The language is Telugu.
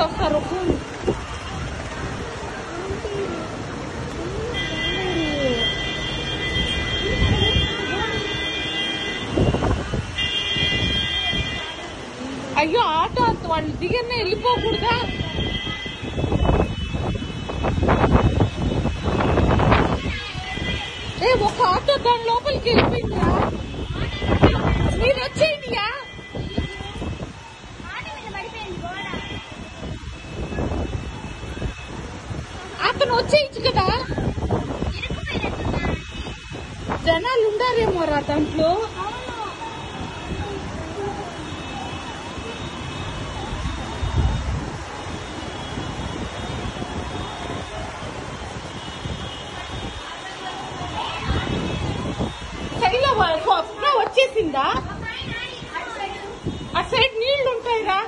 వస్తారు అయ్యో ఆటో అంత వాళ్ళు దిగనే వెళ్ళిపోకూడదా ఏ ఒక ఆటో దాని లోపలికి వెళ్ళిపోయిందా పక్కన వచ్చేయచ్చు కదా. జనాలు ఉండారేమో రా దాంట్లో. వచ్చేసిందా? అటు సైడ్ నీళ్ళు ఉంటాయిరా